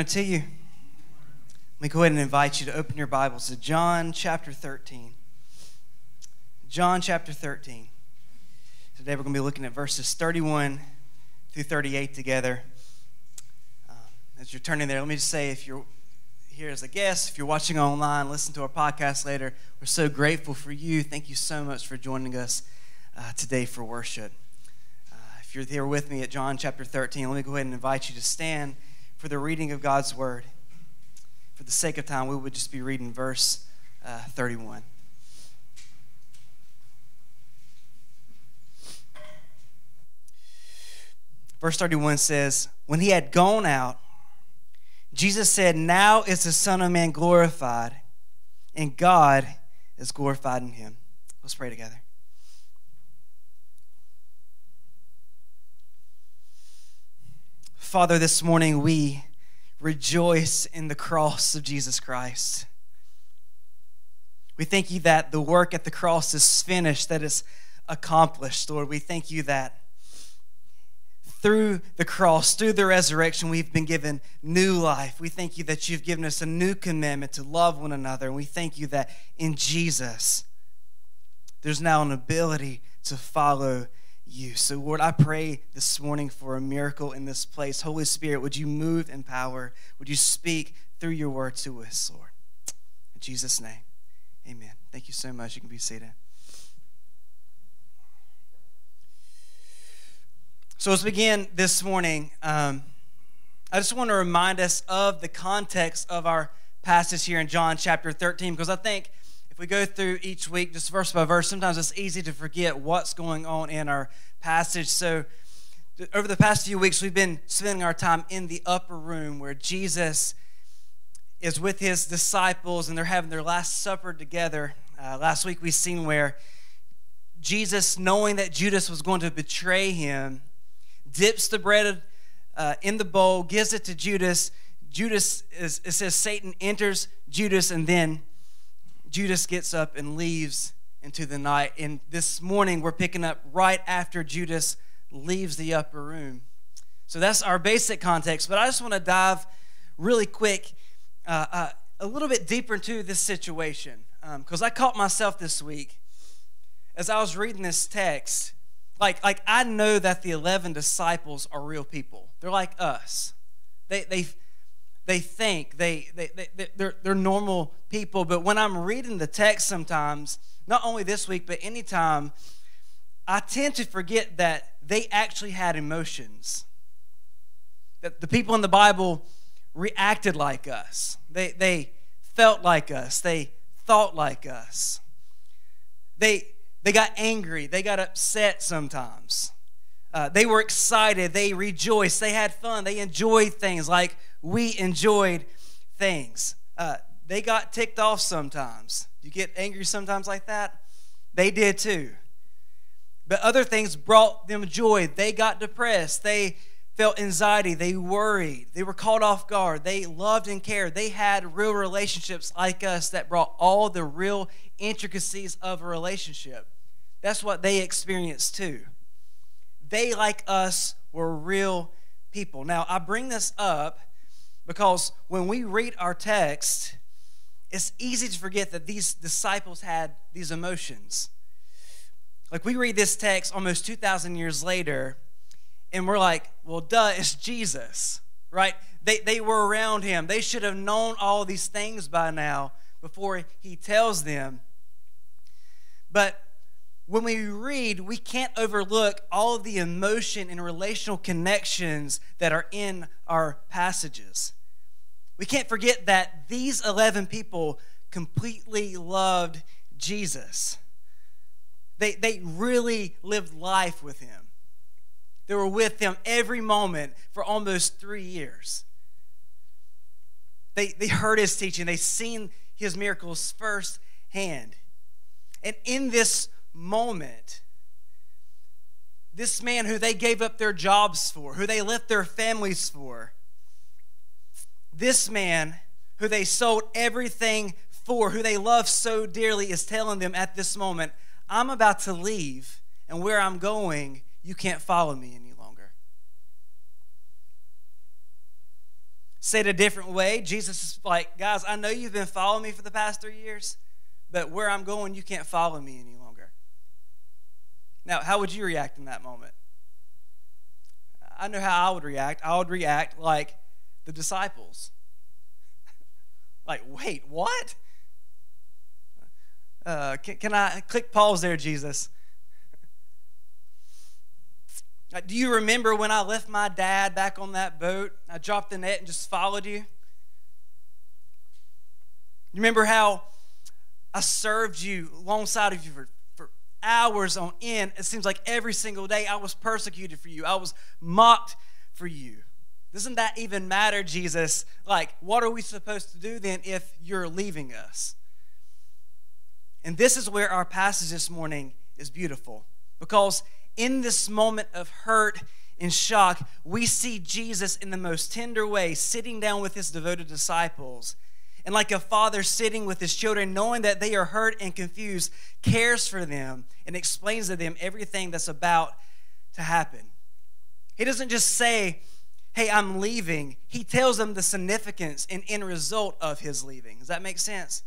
morning to you. Let me go ahead and invite you to open your Bibles to John chapter 13. John chapter 13. Today we're going to be looking at verses 31 through 38 together. Um, as you're turning there, let me just say if you're here as a guest, if you're watching online, listen to our podcast later, we're so grateful for you. Thank you so much for joining us uh, today for worship. Uh, if you're here with me at John chapter 13, let me go ahead and invite you to stand for the reading of God's word. For the sake of time, we would just be reading verse uh, 31. Verse 31 says, When he had gone out, Jesus said, Now is the Son of Man glorified, and God is glorified in him. Let's pray together. Father, this morning we rejoice in the cross of Jesus Christ. We thank you that the work at the cross is finished, that it's accomplished, Lord. We thank you that through the cross, through the resurrection, we've been given new life. We thank you that you've given us a new commandment to love one another. And we thank you that in Jesus, there's now an ability to follow you. So, Lord, I pray this morning for a miracle in this place. Holy Spirit, would you move in power? Would you speak through your word to us, Lord? In Jesus' name, amen. Thank you so much. You can be seated. So, let's begin this morning. Um, I just want to remind us of the context of our passage here in John chapter 13 because I think we go through each week, just verse by verse, sometimes it's easy to forget what's going on in our passage. So, over the past few weeks, we've been spending our time in the upper room where Jesus is with his disciples and they're having their last supper together. Uh, last week, we seen where Jesus, knowing that Judas was going to betray him, dips the bread uh, in the bowl, gives it to Judas. Judas, is, it says Satan enters Judas, and then Judas gets up and leaves into the night. And this morning, we're picking up right after Judas leaves the upper room. So that's our basic context. But I just want to dive really quick, uh, uh, a little bit deeper into this situation. Because um, I caught myself this week as I was reading this text. Like, like I know that the 11 disciples are real people. They're like us. They, they, they think, they, they, they, they're, they're normal people. But when I'm reading the text sometimes, not only this week, but anytime, I tend to forget that they actually had emotions. That the people in the Bible reacted like us, they, they felt like us, they thought like us. They, they got angry, they got upset sometimes. Uh, they were excited, they rejoiced, they had fun, they enjoyed things like we enjoyed things. Uh, they got ticked off sometimes. You get angry sometimes like that? They did too. But other things brought them joy. They got depressed. They felt anxiety. They worried. They were caught off guard. They loved and cared. They had real relationships like us that brought all the real intricacies of a relationship. That's what they experienced too. They, like us, were real people. Now, I bring this up because when we read our text, it's easy to forget that these disciples had these emotions. Like we read this text almost 2,000 years later, and we're like, well, duh, it's Jesus, right? They, they were around him. They should have known all these things by now before he tells them. But when we read, we can't overlook all of the emotion and relational connections that are in our passages. We can't forget that these 11 people completely loved Jesus. They, they really lived life with him. They were with him every moment for almost three years. They, they heard his teaching, they seen his miracles firsthand. And in this moment, this man who they gave up their jobs for, who they left their families for, this man, who they sold everything for, who they love so dearly, is telling them at this moment, I'm about to leave, and where I'm going, you can't follow me any longer. Said a different way, Jesus is like, guys, I know you've been following me for the past three years, but where I'm going, you can't follow me any longer. Now, how would you react in that moment? I know how I would react. I would react like the disciples. like, wait, what? Uh, can, can I click pause there, Jesus? Do you remember when I left my dad back on that boat? I dropped the net and just followed you. You remember how I served you alongside of you for, for hours on end? It seems like every single day I was persecuted for you, I was mocked for you. Doesn't that even matter, Jesus? Like, what are we supposed to do then if you're leaving us? And this is where our passage this morning is beautiful because in this moment of hurt and shock, we see Jesus in the most tender way sitting down with his devoted disciples. And like a father sitting with his children, knowing that they are hurt and confused, cares for them and explains to them everything that's about to happen. He doesn't just say, Hey, I'm leaving. He tells them the significance and end result of his leaving. Does that make sense?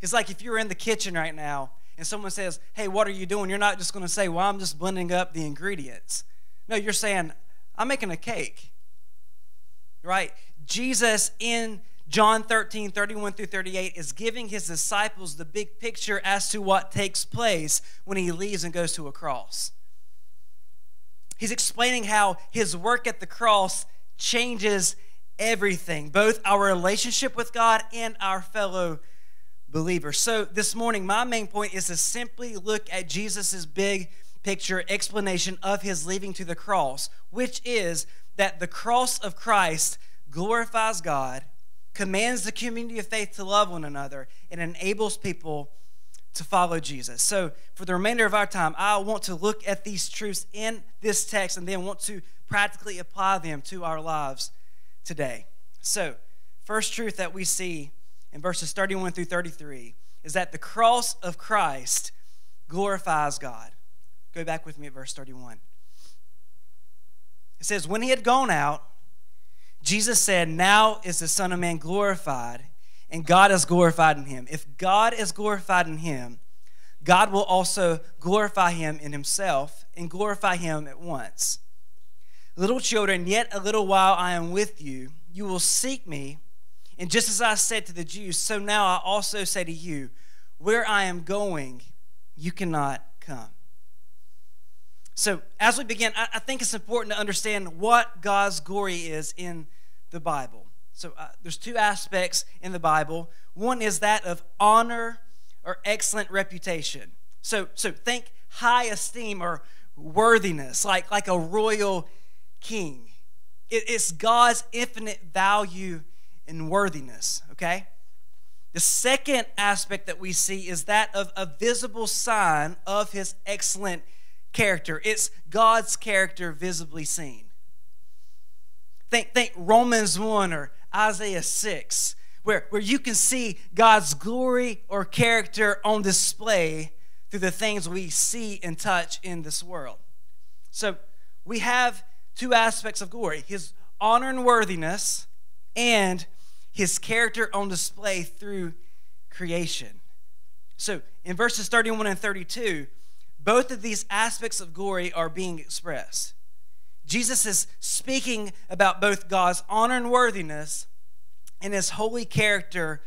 It's like if you're in the kitchen right now and someone says, Hey, what are you doing? You're not just going to say, Well, I'm just blending up the ingredients. No, you're saying, I'm making a cake. Right? Jesus in John 13, 31 through 38 is giving his disciples the big picture as to what takes place when he leaves and goes to a cross. He's explaining how his work at the cross changes everything, both our relationship with God and our fellow believers. So this morning, my main point is to simply look at Jesus' big picture explanation of his leaving to the cross, which is that the cross of Christ glorifies God, commands the community of faith to love one another, and enables people to follow Jesus. So, for the remainder of our time, I want to look at these truths in this text and then want to practically apply them to our lives today. So, first truth that we see in verses 31 through 33 is that the cross of Christ glorifies God. Go back with me at verse 31. It says, When he had gone out, Jesus said, Now is the Son of Man glorified, and God is glorified in him. If God is glorified in him, God will also glorify him in himself and glorify him at once. Little children, yet a little while I am with you. You will seek me. And just as I said to the Jews, so now I also say to you, where I am going, you cannot come. So, as we begin, I, think it's important to understand what God's glory is in the Bible. So, uh, there's two aspects in the Bible. One is that of honor or excellent reputation. So, so think high esteem or worthiness, like, like a royal king. It, it's God's infinite value and worthiness, okay? The second aspect that we see is that of a visible sign of his excellent character. It's God's character visibly seen. Think, think Romans 1 or Isaiah 6, where, where you can see God's glory or character on display through the things we see and touch in this world. So we have two aspects of glory his honor and worthiness, and his character on display through creation. So in verses 31 and 32, both of these aspects of glory are being expressed. Jesus is speaking about both God's honor and worthiness and his holy character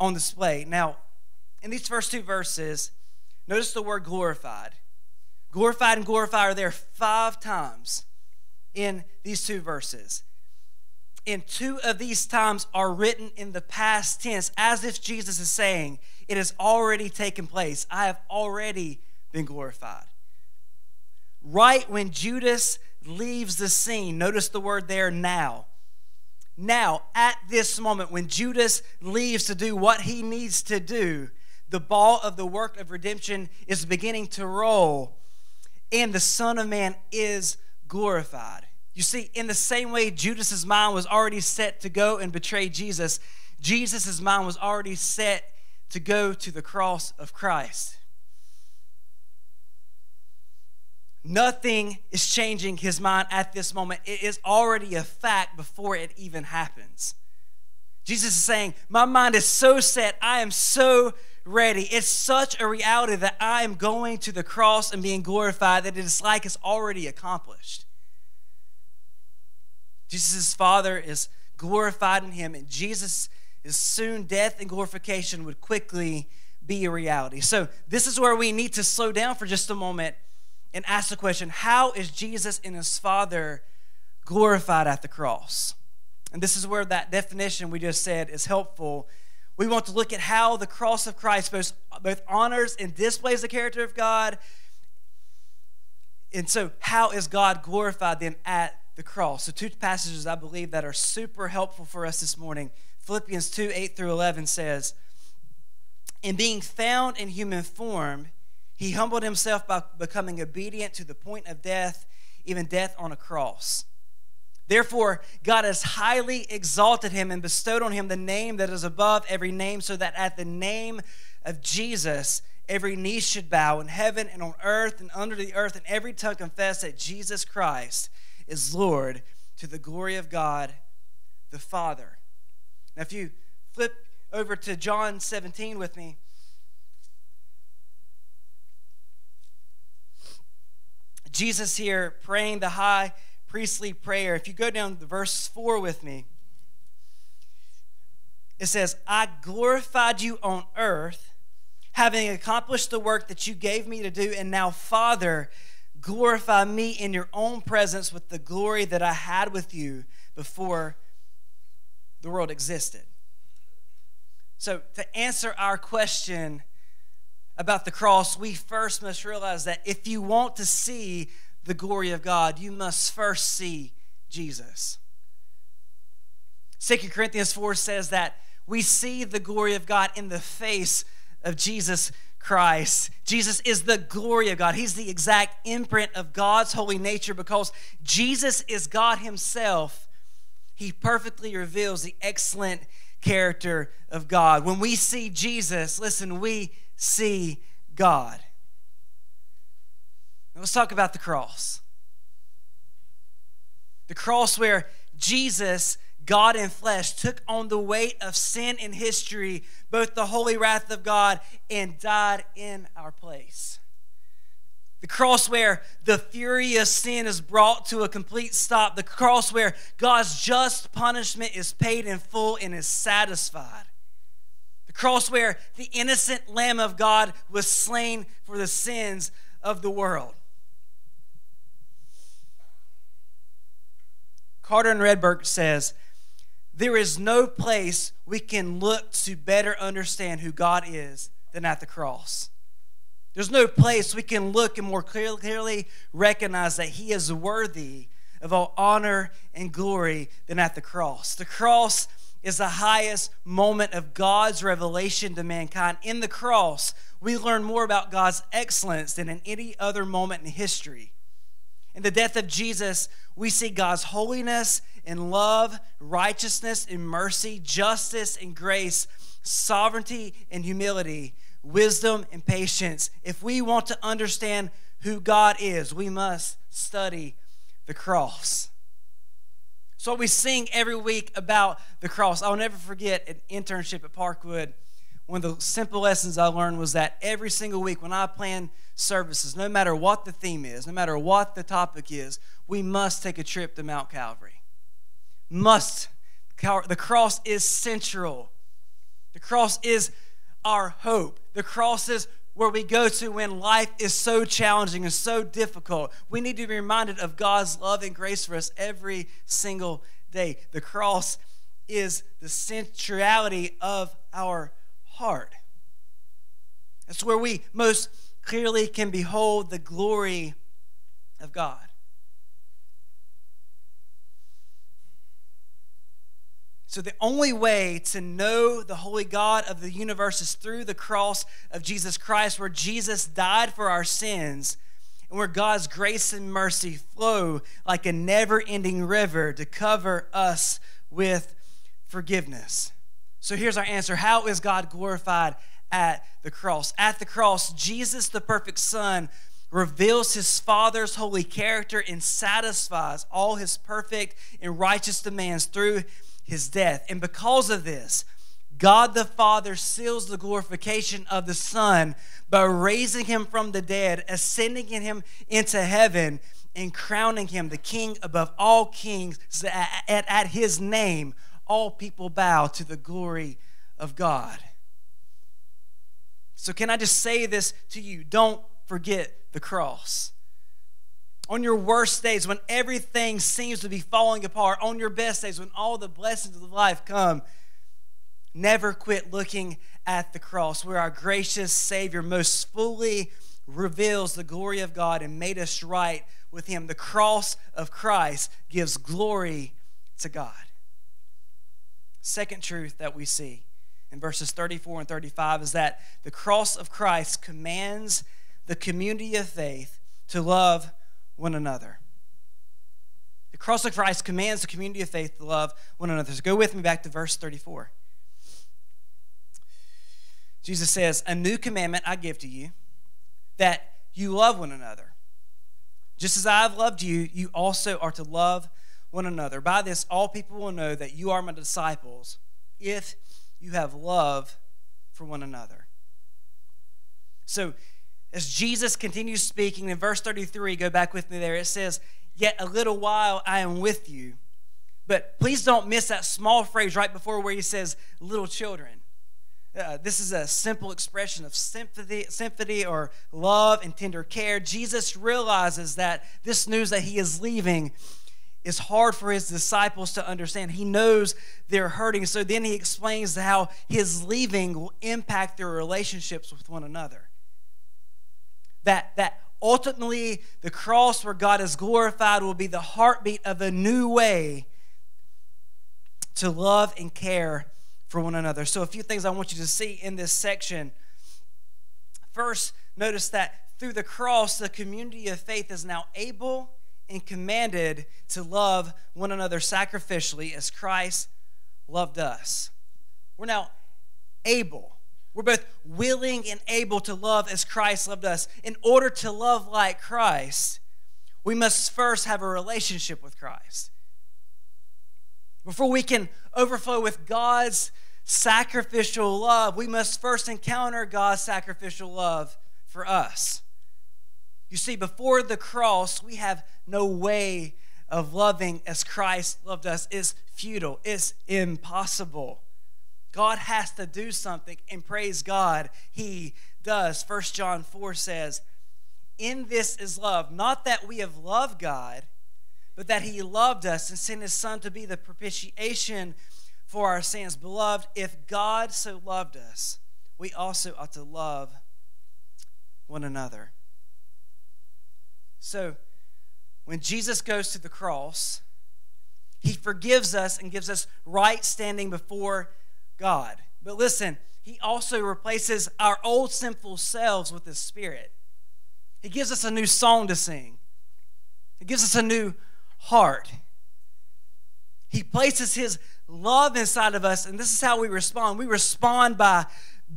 on display. Now, in these first two verses, notice the word glorified. Glorified and glorify are there five times in these two verses. And two of these times are written in the past tense, as if Jesus is saying, It has already taken place. I have already been glorified. Right when Judas leaves the scene, notice the word there now. Now, at this moment, when Judas leaves to do what he needs to do, the ball of the work of redemption is beginning to roll, and the Son of Man is glorified. You see, in the same way Judas's mind was already set to go and betray Jesus, Jesus' mind was already set to go to the cross of Christ. Nothing is changing his mind at this moment. It is already a fact before it even happens. Jesus is saying, My mind is so set. I am so ready. It's such a reality that I am going to the cross and being glorified that it is like it's already accomplished. Jesus' Father is glorified in him, and Jesus' is soon death and glorification would quickly be a reality. So, this is where we need to slow down for just a moment and ask the question how is Jesus and his Father glorified at the cross? And this is where that definition we just said is helpful. We want to look at how the cross of Christ both, both honors and displays the character of God. And so, how is God glorified then at the cross? So, two passages I believe that are super helpful for us this morning. Philippians 2 8 through 11 says, In being found in human form, he humbled himself by becoming obedient to the point of death, even death on a cross. Therefore, God has highly exalted him and bestowed on him the name that is above every name, so that at the name of Jesus, every knee should bow in heaven and on earth and under the earth, and every tongue confess that Jesus Christ is Lord to the glory of God the Father. Now, if you flip over to John 17 with me, Jesus here praying the high priestly prayer. If you go down to verse 4 with me, it says, I glorified you on earth, having accomplished the work that you gave me to do, and now, Father, glorify me in your own presence with the glory that I had with you before the world existed. So, to answer our question, about the cross, we first must realize that if you want to see the glory of God, you must first see Jesus. 2 Corinthians 4 says that we see the glory of God in the face of Jesus Christ. Jesus is the glory of God. He's the exact imprint of God's holy nature because Jesus is God Himself. He perfectly reveals the excellent character of God. When we see Jesus, listen, we see God. Now let's talk about the cross. The cross where Jesus, God in flesh, took on the weight of sin in history, both the holy wrath of God, and died in our place. The cross where the fury of sin is brought to a complete stop. The cross where God's just punishment is paid in full and is satisfied cross where the innocent Lamb of God was slain for the sins of the world. Carter and Wredberg says, There is no place we can look to better understand who God is than at the cross. There's no place we can look and more clearly recognize that He is worthy of all honor and glory than at the cross. The cross is the highest moment of God's revelation to mankind. In the cross, we learn more about God's excellence than in any other moment in history. In the death of Jesus, we see God's holiness and love, righteousness and mercy, justice and grace, sovereignty and humility, wisdom and patience. If we want to understand who God is, we must study the cross. So we sing every week about the cross. I'll never forget an internship at Parkwood. One of the simple lessons I learned was that every single week when I plan services, no matter what the theme is, no matter what the topic is, we must take a trip to Mount Calvary. Must. The cross is central. The cross is our hope. The cross is where we go to when life is so challenging and so difficult. We need to be reminded of God's love and grace for us every single day. The cross is the centrality of our heart. That's where we most clearly can behold the glory of God. So, the only way to know the holy God of the universe is through the cross of Jesus Christ, where Jesus died for our sins and where God's grace and mercy flow like a never ending river to cover us with forgiveness. So, here's our answer How is God glorified at the cross? At the cross, Jesus, the perfect Son, reveals his Father's holy character and satisfies all his perfect and righteous demands through his death. And because of this, God the Father seals the glorification of the Son by raising him from the dead, ascending him into heaven, and crowning him the King above all kings. At his name, all people bow to the glory of God. So, can I just say this to you? Don't forget the cross. On your worst days, when everything seems to be falling apart, on your best days, when all the blessings of life come, never quit looking at the cross, where our gracious Savior most fully reveals the glory of God and made us right with Him. The cross of Christ gives glory to God. Second truth that we see in verses 34 and 35 is that the cross of Christ commands the community of faith to love one another. The cross of Christ commands the community of faith to love one another. So go with me back to verse 34. Jesus says, A new commandment I give to you, that you love one another. Just as I have loved you, you also are to love one another. By this, all people will know that you are my disciples if you have love for one another. So, as Jesus continues speaking in verse 33, go back with me there, it says, Yet a little while I am with you. But please don't miss that small phrase right before where he says, little children. Uh, this is a simple expression of sympathy, sympathy or love and tender care. Jesus realizes that this news that he is leaving is hard for his disciples to understand. He knows they're hurting. So then he explains how his leaving will impact their relationships with one another. That, that ultimately the cross where God is glorified will be the heartbeat of a new way to love and care for one another. So, a few things I want you to see in this section. First, notice that through the cross, the community of faith is now able and commanded to love one another sacrificially as Christ loved us. We're now able. We're both willing and able to love as Christ loved us. In order to love like Christ, we must first have a relationship with Christ. Before we can overflow with God's sacrificial love, we must first encounter God's sacrificial love for us. You see, before the cross, we have no way of loving as Christ loved us. It's futile, it's impossible. God has to do something, and praise God, He does. First John 4 says, In this is love, not that we have loved God, but that He loved us and sent His Son to be the propitiation for our sins. Beloved, if God so loved us, we also ought to love one another. So, when Jesus goes to the cross, he forgives us and gives us right standing before God. But listen, he also replaces our old sinful selves with his spirit. He gives us a new song to sing. He gives us a new heart. He places his love inside of us, and this is how we respond. We respond by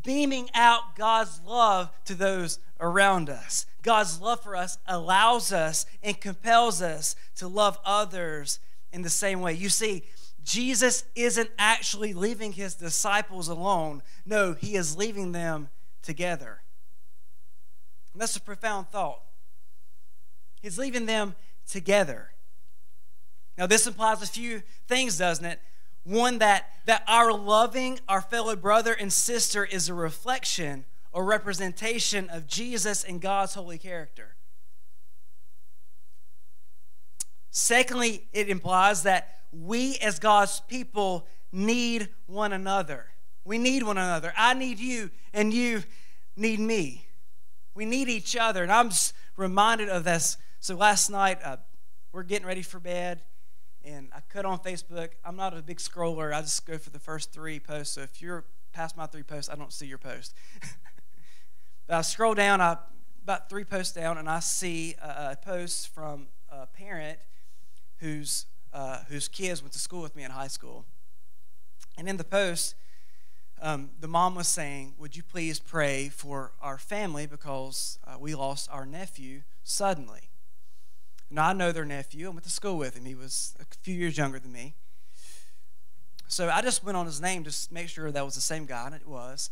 beaming out God's love to those around us. God's love for us allows us and compels us to love others in the same way. You see, Jesus isn't actually leaving his disciples alone. No, he is leaving them together. And that's a profound thought. He's leaving them together. Now, this implies a few things, doesn't it? One, that, that our loving our fellow brother and sister is a reflection or representation of Jesus and God's holy character. Secondly, it implies that we as God's people need one another. We need one another. I need you, and you need me. We need each other. And I'm reminded of this. So last night, uh, we're getting ready for bed, and I cut on Facebook. I'm not a big scroller. I just go for the first three posts. So if you're past my three posts, I don't see your post. But I scroll down, I, about three posts down, and I see a, a post from a parent whose, uh, whose kids went to school with me in high school. And in the post, um, the mom was saying, Would you please pray for our family because uh, we lost our nephew suddenly? Now, I know their nephew. I went to school with him. He was a few years younger than me. So I just went on his name to make sure that was the same guy, and it was.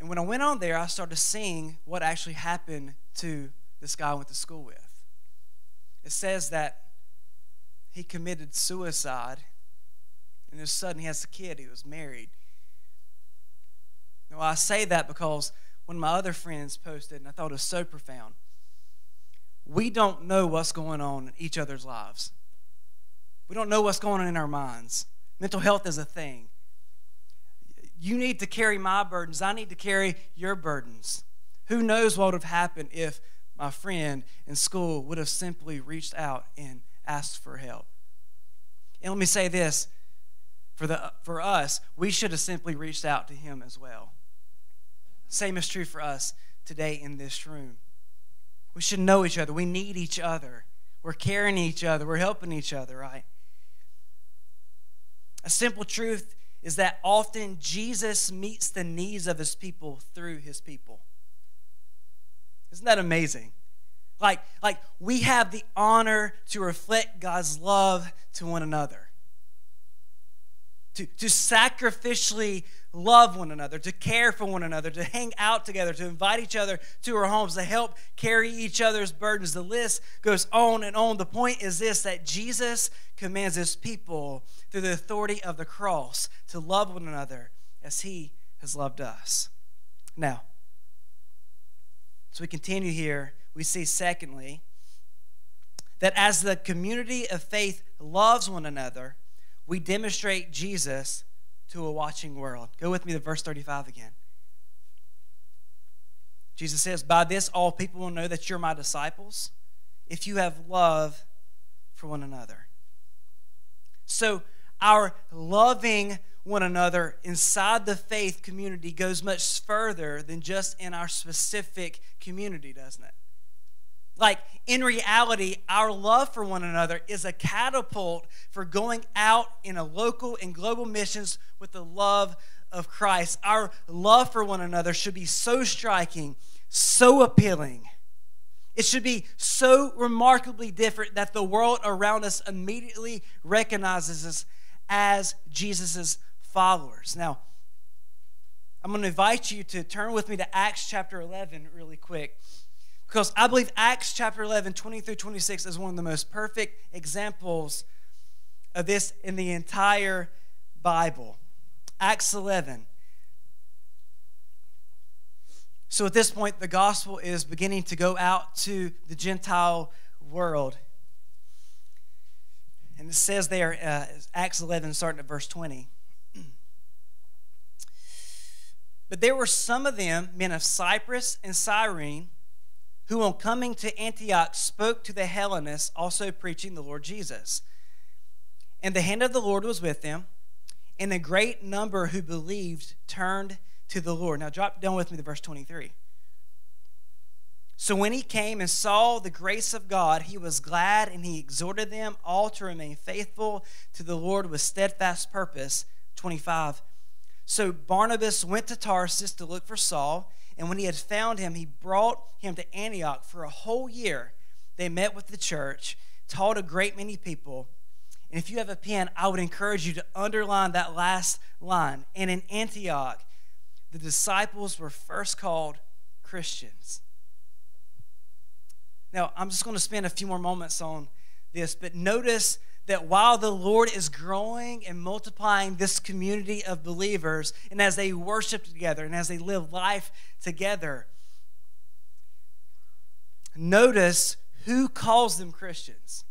And when I went on there, I started seeing what actually happened to this guy I went to school with. It says that he committed suicide, and then sudden he has a kid. He was married. Now, I say that because when my other friends posted, and I thought it was so profound, we don't know what's going on in each other's lives. We don't know what's going on in our minds. Mental health is a thing. You need to carry my burdens. I need to carry your burdens. Who knows what would have happened if my friend in school would have simply reached out and asked for help? And let me say this for, the, for us, we should have simply reached out to him as well. Same is true for us today in this room. We should know each other. We need each other. We're caring each other. We're helping each other, right? A simple truth is that often Jesus meets the needs of his people through his people. Isn't that amazing? Like, like we have the honor to reflect God's love to one another to, to sacrificially love one another, to care for one another, to hang out together, to invite each other to our homes, to help carry each other's burdens. The list goes on and on. The point is this that Jesus commands his people through the authority of the cross to love one another as he has loved us. Now, as we continue here, we see secondly that as the community of faith loves one another, we demonstrate Jesus to a watching world. Go with me to verse 35 again. Jesus says, By this all people will know that you're my disciples if you have love for one another. So, our loving one another inside the faith community goes much further than just in our specific community, doesn't it? Like, in reality, our love for one another is a catapult for going out in a local and global missions with the love of Christ. Our love for one another should be so striking, so appealing. It should be so remarkably different that the world around us immediately recognizes us as Jesus' followers. Now, I'm going to invite you to turn with me to Acts chapter 11 really quick. Because I believe Acts chapter 11, 20 through 26 is one of the most perfect examples of this in the entire Bible. Acts 11. So at this point, the gospel is beginning to go out to the Gentile world. And it says there, uh, Acts 11, starting at verse 20. But there were some of them, men of Cyprus and Cyrene, who on coming to Antioch spoke to the Hellenists, also preaching the Lord Jesus. And the hand of the Lord was with them, and a great number who believed turned to the Lord. Now, drop down with me to verse 23. So when he came and saw the grace of God, he was glad and he exhorted them all to remain faithful to the Lord with steadfast purpose. 25. So Barnabas went to Tarsus to look for Saul. And when he had found him, he brought him to Antioch for a whole year. They met with the church, taught a great many people. And if you have a pen, I would encourage you to underline that last line. And in Antioch, the disciples were first called Christians. Now, I'm just going to spend a few more moments on this, but notice that while the Lord is growing and multiplying this community of believers, and as they worship together and as they live life together, notice who calls them Christians.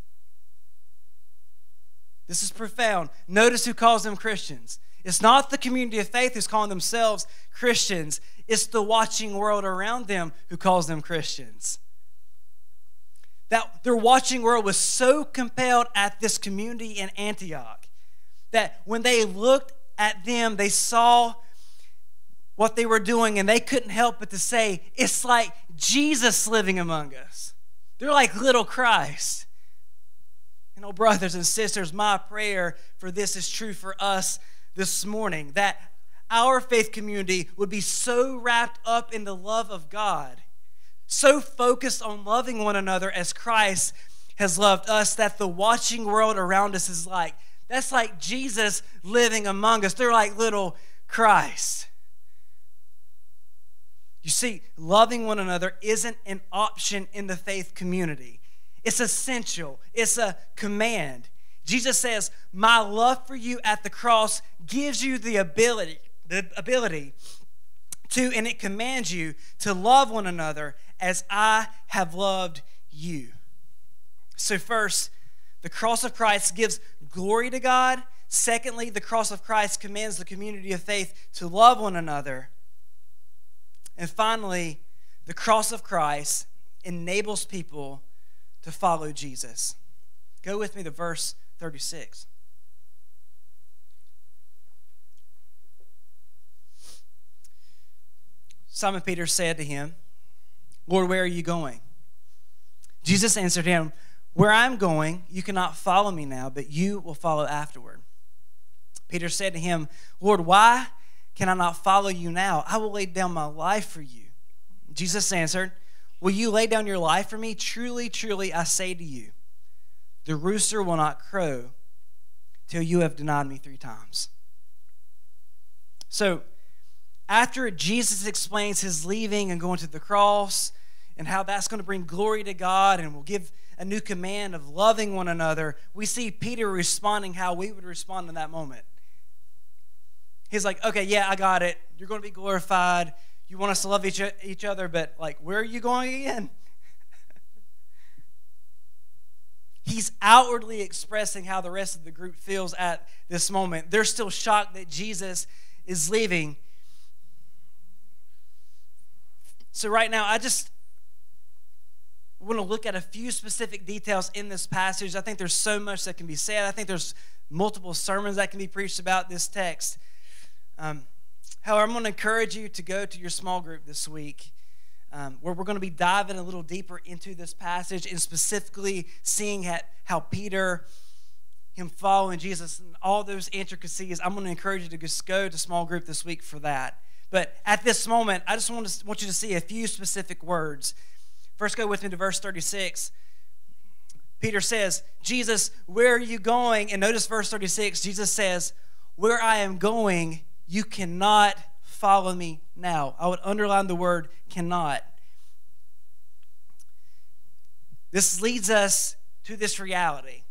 This is profound. Notice who calls them Christians. It's not the community of faith who's calling themselves Christians, it's the watching world around them who calls them Christians that their watching world was so compelled at this community in Antioch that when they looked at them, they saw what they were doing and they couldn't help but to say, It's like Jesus living among us. They're like little Christ. You know, brothers and sisters, my prayer for this is true for us this morning that our faith community would be so wrapped up in the love of God, so focused on loving one another as Christ has loved us, that the watching world around us is like, that's like Jesus living among us. They're like little Christ. You see, loving one another isn't an option in the faith community. It's essential. It's a command. Jesus says, "My love for you at the cross gives you the ability the ability to, and it commands you to love one another as I have loved you. So, first, the cross of Christ gives glory to God. Secondly, the cross of Christ commands the community of faith to love one another. And finally, the cross of Christ enables people to follow Jesus. Go with me to verse 36. Simon Peter said to him, Lord, where are you going? Jesus answered him, Where I'm going, you cannot follow me now, but you will follow afterward. Peter said to him, Lord, why can I not follow you now? I will lay down my life for you. Jesus answered, Will you lay down your life for me? Truly, truly, I say to you, the rooster will not crow till you have denied me three times. So, after Jesus explains his leaving and going to the cross and how that's going to bring glory to God and will give a new command of loving one another, we see Peter responding how we would respond in that moment. He's like, okay, yeah, I got it. You're going to be glorified. You want us to love each, each other, but like, where are you going again? He's outwardly expressing how the rest of the group feels at this moment. They're still shocked that Jesus is leaving So, right now, I just want to look at a few specific details in this passage. I think there's so much that can be said. I think there's multiple sermons that can be preached about this text. Um, however, I'm going to encourage you to go to your small group this week. Um, where we're going to be diving a little deeper into this passage and specifically seeing at how Peter, him following Jesus, and all those intricacies. I'm going to encourage you to just go to small group this week for that. But at this moment, I just want, to, want you to see a few specific words. First, go with me to verse 36. Peter says, Jesus, where are you going? And notice verse 36, Jesus says, Where I am going, you cannot follow me now. I would underline the word cannot. This leads us to this reality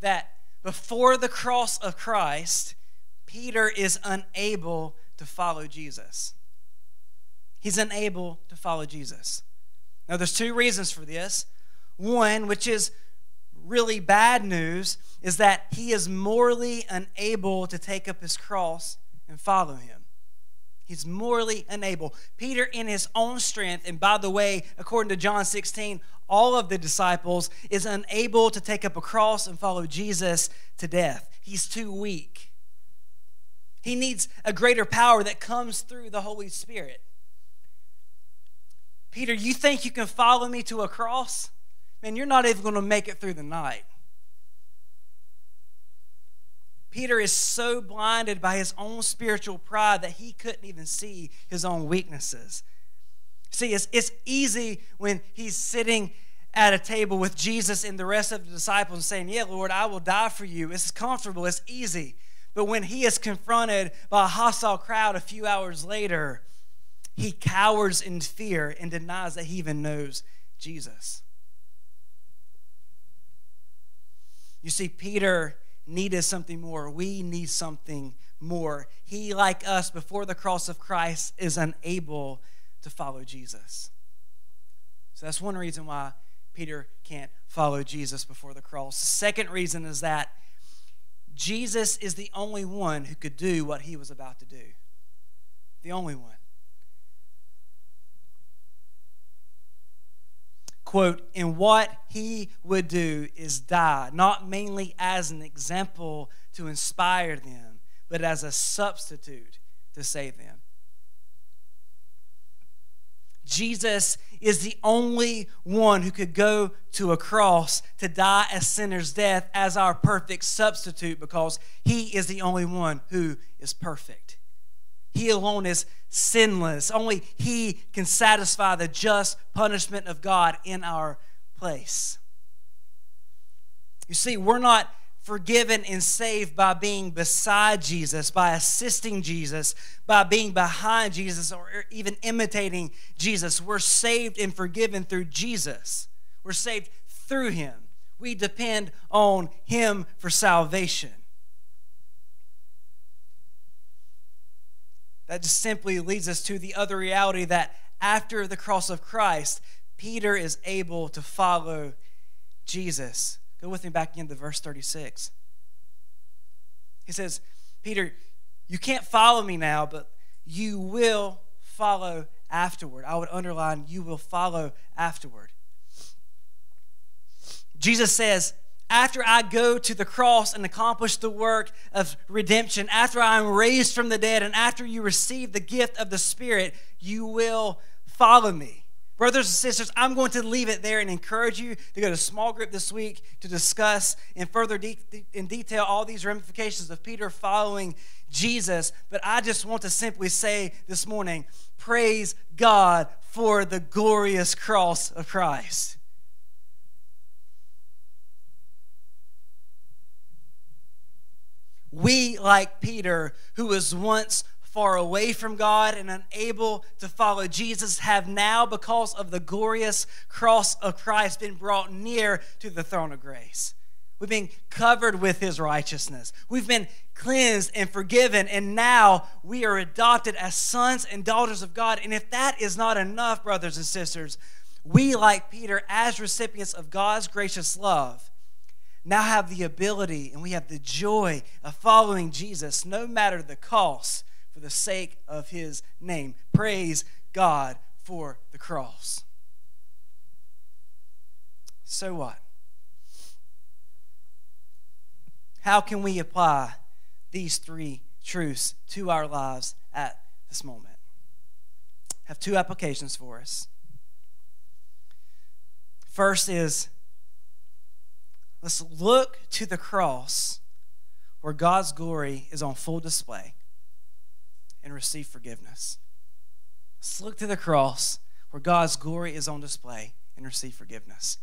that before the cross of Christ, Peter is unable to follow Jesus. He's unable to follow Jesus. Now, there's two reasons for this. One, which is really bad news, is that he is morally unable to take up his cross and follow him. He's morally unable. Peter, in his own strength, and by the way, according to John 16, all of the disciples, is unable to take up a cross and follow Jesus to death. He's too weak. He needs a greater power that comes through the Holy Spirit. Peter, you think you can follow me to a cross? Man, you're not even going to make it through the night. Peter is so blinded by his own spiritual pride that he couldn't even see his own weaknesses. See, it's, it's easy when he's sitting at a table with Jesus and the rest of the disciples and saying, Yeah, Lord, I will die for you. It's comfortable, it's easy. But when he is confronted by a hostile crowd a few hours later, he cowers in fear and denies that he even knows Jesus. You see, Peter needed something more. We need something more. He, like us, before the cross of Christ, is unable to follow Jesus. So that's one reason why Peter can't follow Jesus before the cross. The second reason is that Jesus is the only one who could do what he was about to do. The only one. Quote, and what he would do is die, not mainly as an example to inspire them, but as a substitute to save them. Jesus is the only one who could go to a cross to die a sinner's death as our perfect substitute because he is the only one who is perfect. He alone is sinless. Only He can satisfy the just punishment of God in our place. You see, we're not forgiven and saved by being beside Jesus, by assisting Jesus, by being behind Jesus, or even imitating Jesus. We're saved and forgiven through Jesus. We're saved through Him. We depend on Him for salvation. That just simply leads us to the other reality that after the cross of Christ, Peter is able to follow Jesus. Go with me back into verse 36. He says, Peter, you can't follow me now, but you will follow afterward. I would underline, you will follow afterward. Jesus says, after I go to the cross and accomplish the work of redemption, after I am raised from the dead, and after you receive the gift of the Spirit, you will follow me. Brothers and sisters, I'm going to leave it there and encourage you to go to small group this week to discuss in further de- in detail all these ramifications of Peter following Jesus. But I just want to simply say this morning, praise God for the glorious cross of Christ. We, like Peter, who was once far away from God and unable to follow Jesus have now, because of the glorious cross of Christ, been brought near to the throne of grace. We've been covered with his righteousness. We've been cleansed and forgiven, and now we are adopted as sons and daughters of God. And if that is not enough, brothers and sisters, we, like Peter, as recipients of God's gracious love, now have the ability and we have the joy of following Jesus no matter the cost for the sake of his name. Praise God for the cross. So what? How can we apply these three truths to our lives at this moment? I have two applications for us. First is let's look to the cross where God's glory is on full display and receive forgiveness. Let's look to the cross where God's glory is on display and receive forgiveness.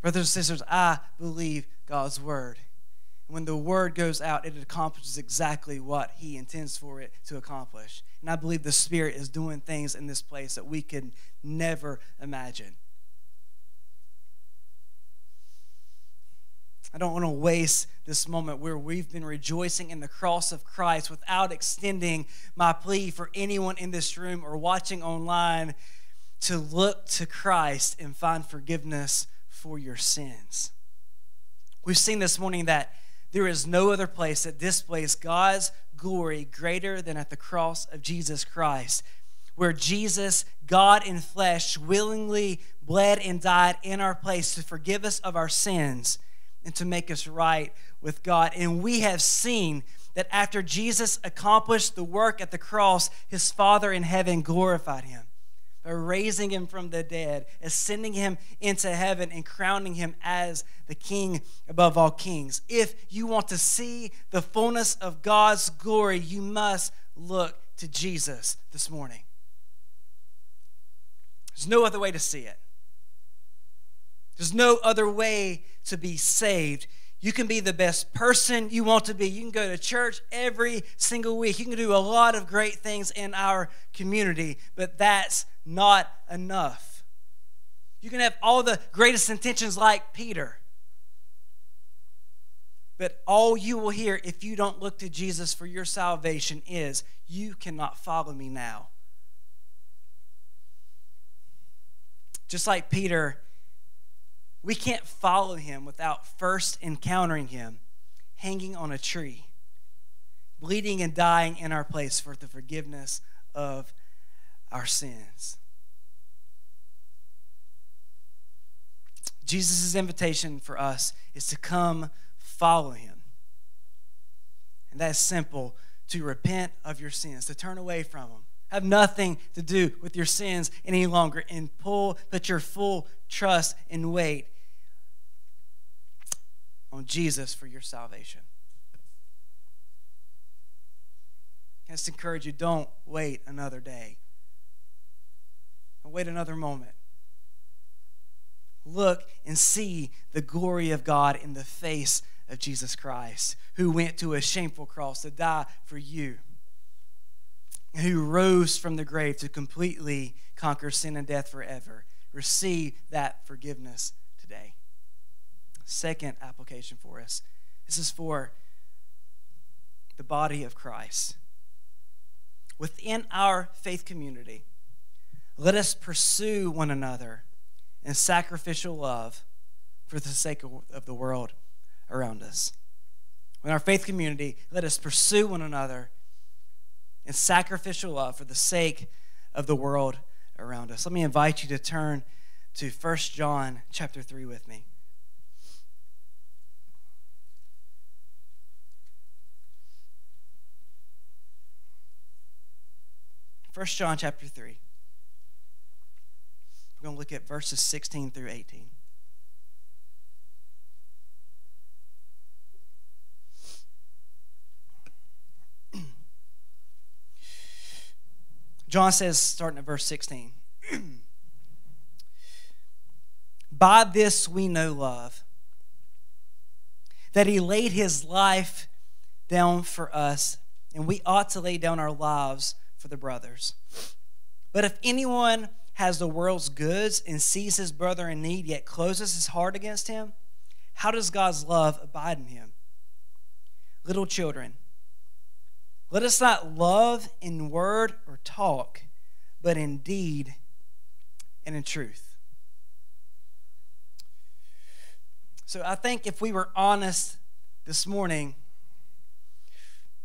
Brothers and sisters, I believe God's word. And when the word goes out, it accomplishes exactly what He intends for it to accomplish. And I believe the Spirit is doing things in this place that we can never imagine. I don't want to waste this moment where we've been rejoicing in the cross of Christ without extending my plea for anyone in this room or watching online to look to Christ and find forgiveness for your sins. We've seen this morning that there is no other place that displays God's glory greater than at the cross of Jesus Christ, where Jesus, God in flesh, willingly bled and died in our place to forgive us of our sins and to make us right with God. And we have seen that after Jesus accomplished the work at the cross, his Father in heaven glorified him by raising him from the dead, ascending him into heaven, and crowning him as the King above all kings. If you want to see the fullness of God's glory, you must look to Jesus this morning. There's no other way to see it. There's no other way to be saved. You can be the best person you want to be. You can go to church every single week. You can do a lot of great things in our community, but that's not enough. You can have all the greatest intentions like Peter. But all you will hear if you don't look to Jesus for your salvation is, You cannot follow me now. Just like Peter we can't follow him without first encountering him hanging on a tree, bleeding and dying in our place for the forgiveness of our sins. Jesus' invitation for us is to come follow him. And that's simple to repent of your sins, to turn away from them. Have nothing to do with your sins any longer and pull, put your full trust and weight on Jesus for your salvation. I just encourage you don't wait another day. Don't wait another moment. Look and see the glory of God in the face of Jesus Christ, who went to a shameful cross to die for you, who rose from the grave to completely conquer sin and death forever. Receive that forgiveness today. Second application for us this is for the body of Christ. Within our faith community, let us pursue one another in sacrificial love for the sake of the world around us. In our faith community, let us pursue one another in sacrificial love for the sake of the world around us. Let me invite you to turn to 1 John chapter 3 with me. 1 John chapter 3. We're going to look at verses 16 through 18. John says, starting at verse 16, By this we know love, that he laid his life down for us, and we ought to lay down our lives for the brothers. But if anyone has the world's goods and sees his brother in need, yet closes his heart against him, how does God's love abide in him? Little children, let us not love in word or talk, but in deed and in truth. So I think if we were honest this morning,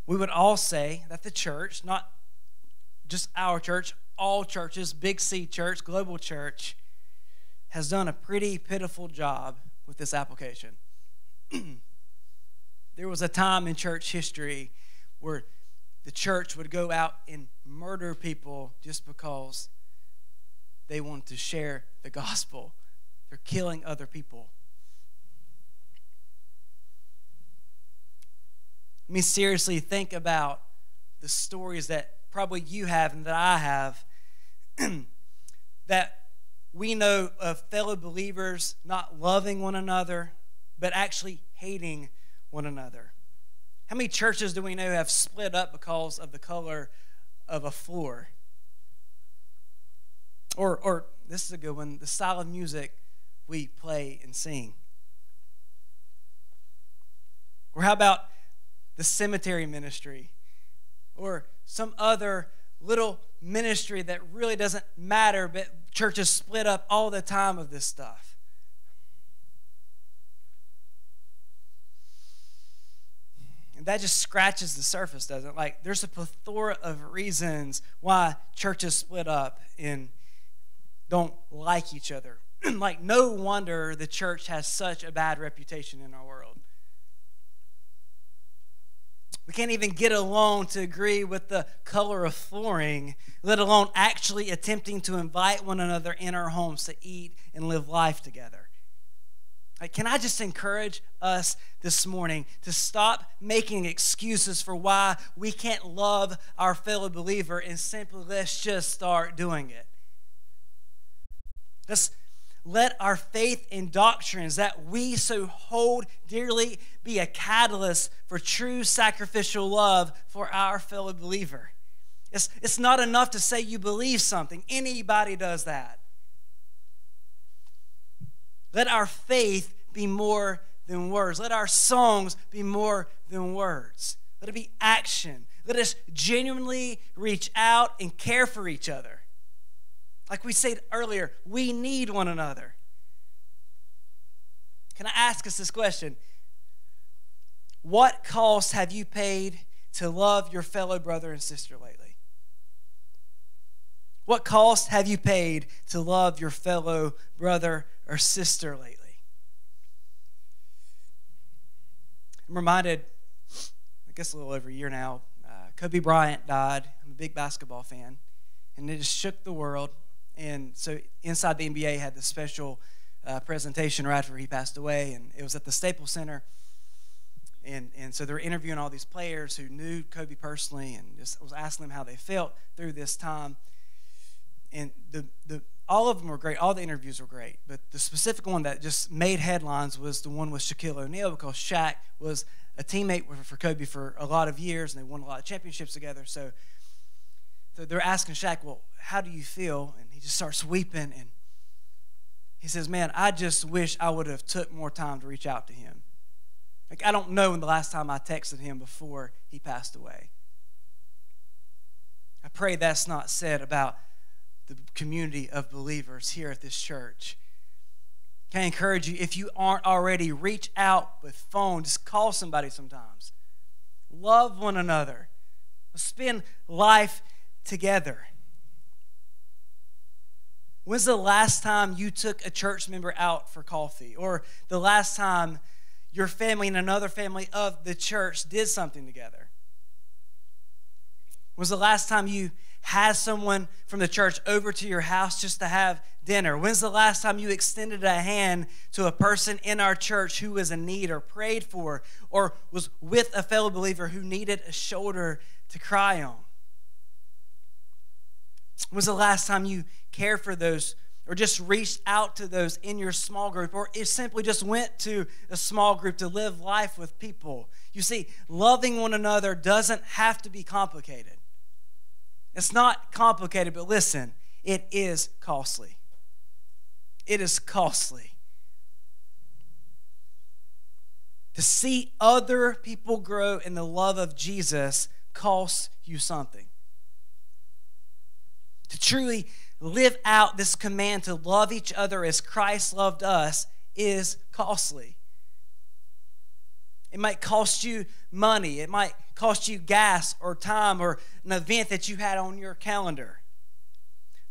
we would all say that the church, not just our church, all churches, Big C Church, Global Church, has done a pretty pitiful job with this application. there was a time in church history where the church would go out and murder people just because they wanted to share the gospel. They're killing other people. I mean, seriously, think about the stories that probably you have and that I have, that we know of fellow believers not loving one another, but actually hating one another. How many churches do we know have split up because of the color of a floor? Or, or this is a good one the style of music we play and sing. Or how about the cemetery ministry? Or some other little ministry that really doesn't matter, but churches split up all the time of this stuff. And that just scratches the surface, doesn't it? Like, there's a plethora of reasons why churches split up and don't like each other. like, no wonder the church has such a bad reputation in our world. We can't even get along to agree with the color of flooring, let alone actually attempting to invite one another in our homes to eat and live life together. Like, can I just encourage us this morning to stop making excuses for why we can't love our fellow believer and simply let's just start doing it? Let's let our faith and doctrines that we so hold dearly be a catalyst for true sacrificial love for our fellow believer. It's, it's not enough to say you believe something, anybody does that. Let our faith be more than words. Let our songs be more than words. Let it be action. Let us genuinely reach out and care for each other. Like we said earlier, we need one another. Can I ask us this question? What cost have you paid to love your fellow brother and sister lately? What cost have you paid to love your fellow brother or sister lately? I'm reminded, I guess a little over a year now, uh, Kobe Bryant died. I'm a big basketball fan, and it just shook the world. And so inside the NBA had this special uh, presentation right after he passed away, and it was at the Staples Center. And, and so they're interviewing all these players who knew Kobe personally and just was asking them how they felt through this time. And the, the, all of them were great. All the interviews were great. But the specific one that just made headlines was the one with Shaquille O'Neal because Shaq was a teammate for Kobe for a lot of years and they won a lot of championships together. So, so they're asking Shaq, well, how do you feel? And just starts weeping and he says, man, I just wish I would have took more time to reach out to him. Like, I don't know when the last time I texted him before he passed away. I pray that's not said about the community of believers here at this church. Can I encourage you, if you aren't already, reach out with phone. Just call somebody sometimes. Love one another. Spend life together. When's the last time you took a church member out for coffee? Or the last time your family and another family of the church did something together? Was the last time you had someone from the church over to your house just to have dinner? When's the last time you extended a hand to a person in our church who was in need or prayed for or was with a fellow believer who needed a shoulder to cry on? When's the last time you cared for those or just reached out to those in your small group or it simply just went to a small group to live life with people? You see, loving one another doesn't have to be complicated. It's not complicated, but listen, it is costly. It is costly. To see other people grow in the love of Jesus costs you something. To truly live out this command to love each other as Christ loved us is costly. It might cost you money. It might cost you gas or time or an event that you had on your calendar.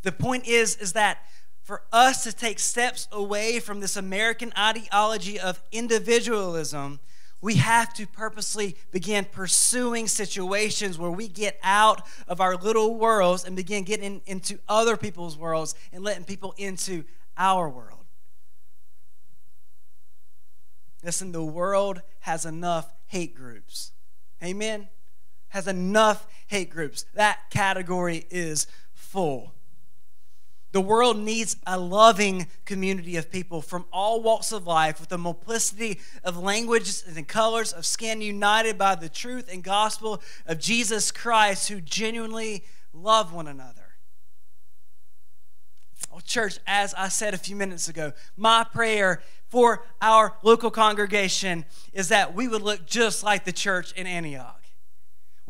The point is is that for us to take steps away from this American ideology of individualism, we have to purposely begin pursuing situations where we get out of our little worlds and begin getting into other people's worlds and letting people into our world. Listen, the world has enough hate groups. Amen? Has enough hate groups. That category is full. The world needs a loving community of people from all walks of life with a multiplicity of languages and colors of skin united by the truth and gospel of Jesus Christ who genuinely love one another. Oh, church, as I said a few minutes ago, my prayer for our local congregation is that we would look just like the church in Antioch.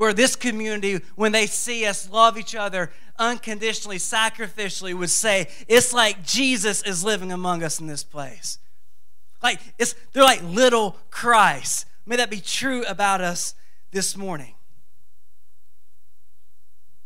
Where this community, when they see us love each other unconditionally, sacrificially, would say, It's like Jesus is living among us in this place. Like, it's, they're like little Christ. May that be true about us this morning.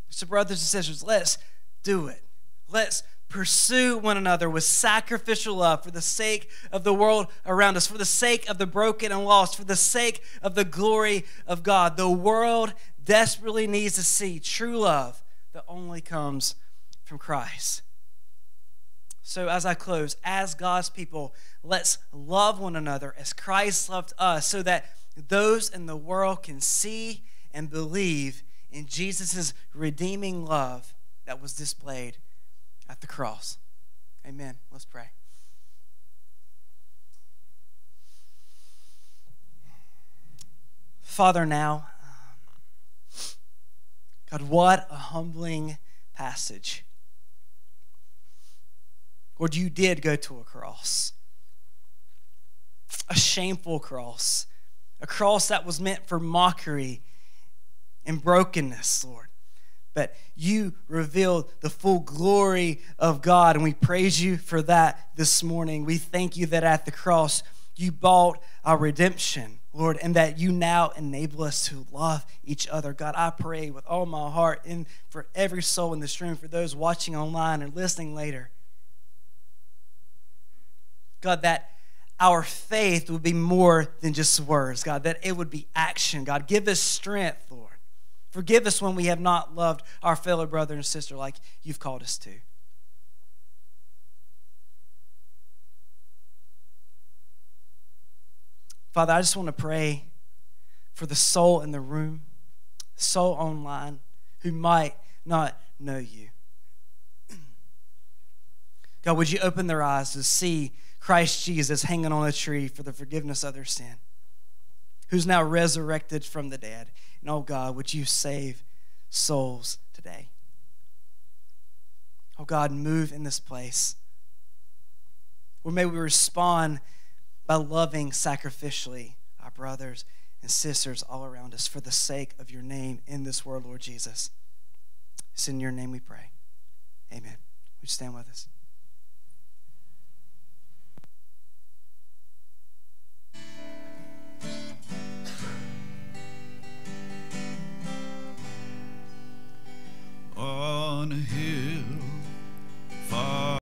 So, brothers and sisters, let's do it. Let's pursue one another with sacrificial love for the sake of the world around us, for the sake of the broken and lost, for the sake of the glory of God. The world desperately needs to see true love that only comes from Christ. So, as I close, as God's people, let's love one another as Christ loved us so that those in the world can see and believe in Jesus' redeeming love that was displayed at the cross. Amen. Let's pray. Father, now, um, God, what a humbling passage. Lord, you did go to a cross, a shameful cross, a cross that was meant for mockery and brokenness, Lord but you revealed the full glory of God, and we praise you for that this morning. We thank you that at the cross you bought our redemption, Lord, and that you now enable us to love each other. God, I pray with all my heart and for every soul in this room, for those watching online or listening later. God, that our faith would be more than just words, God, that it would be action. God, give us strength, Lord Forgive us when we have not loved our fellow brother and sister like you've called us to. Father, I just want to pray for the soul in the room, soul online who might not know you. God, would you open their eyes to see Christ Jesus hanging on a tree for the forgiveness of their sin, who's now resurrected from the dead? And oh God, would you save souls today? Oh God, move in this place. Or may we respond by loving sacrificially our brothers and sisters all around us for the sake of your name in this world, Lord Jesus. It's in your name we pray. Amen. Would you stand with us? on a hill far